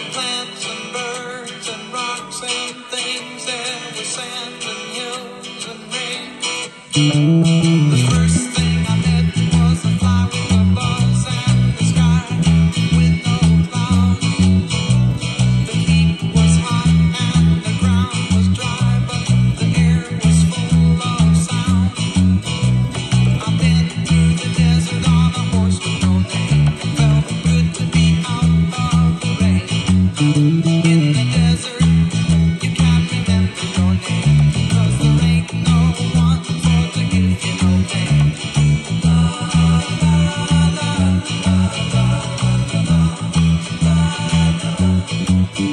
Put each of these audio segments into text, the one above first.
were plants and birds and rocks and things. There and hills and rain.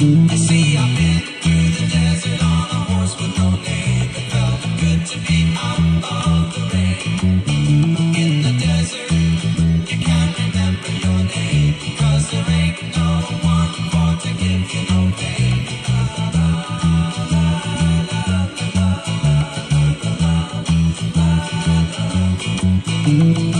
Thank mm -hmm. you.